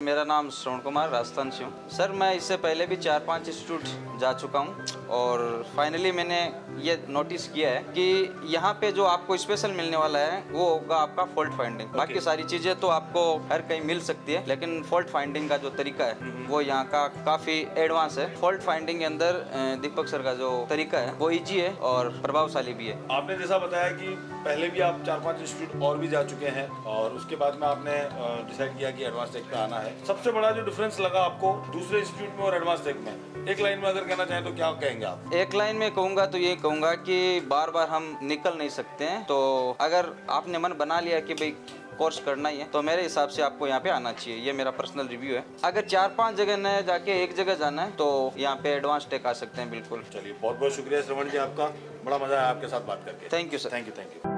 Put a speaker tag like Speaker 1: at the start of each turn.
Speaker 1: मेरा नाम श्रवण कुमार राजस्थान से हूँ। सर मैं इससे पहले भी चार पाँच इंस्टीट्यूट जा चुका हूँ और फाइनली मैंने ये नोटिस किया है कि यहाँ पे जो आपको स्पेशल मिलने वाला है वो होगा आपका फॉल्ट फाइंडिंग okay. बाकी सारी चीज़ें तो आपको हर कहीं मिल सकती है लेकिन फॉल्ट फाइंडिंग का जो तरीका है वो यहाँ का काफ़ी एडवांस है। फॉल्ट फाइंडिंग के अंदर दीपक सर का जो तरीका है वो इजी है और प्रभावशाली भी है।
Speaker 2: आपने जैसा बताया कि पहले भी आप चार पाँच इंस्टीट्यूट और भी जा चुके हैं और उसके बाद में आपने डिसाइड किया कि एडवांस टेक पे आना है। सबसे बड़ा जो डिफरेंस लगा आपको दूसरे इंस्टीट्यूट में और एडवांस टेक में। एक लाइन में अगर कहना चाहें तो क्या कहेंगे आप?
Speaker 1: एक लाइन में कहूँगा तो ये कहूँगा कि बार बार हम निकल नहीं सकते हैं। तो अगर आपने मन बना लिया कि भाई कोर्स करना ही है तो मेरे हिसाब से आपको यहाँ पे आना चाहिए। ये मेरा पर्सनल रिव्यू है। अगर चार पाँच जगह न जाके एक जगह जाना है तो यहाँ पे एडवांस टेक आ सकते हैं बिल्कुल।
Speaker 2: चलिए बहुत बहुत शुक्रिया श्रवण जी आपका। बड़ा मज़ा आया आपके साथ बात करके।
Speaker 1: Thank you sir
Speaker 2: thank you thank you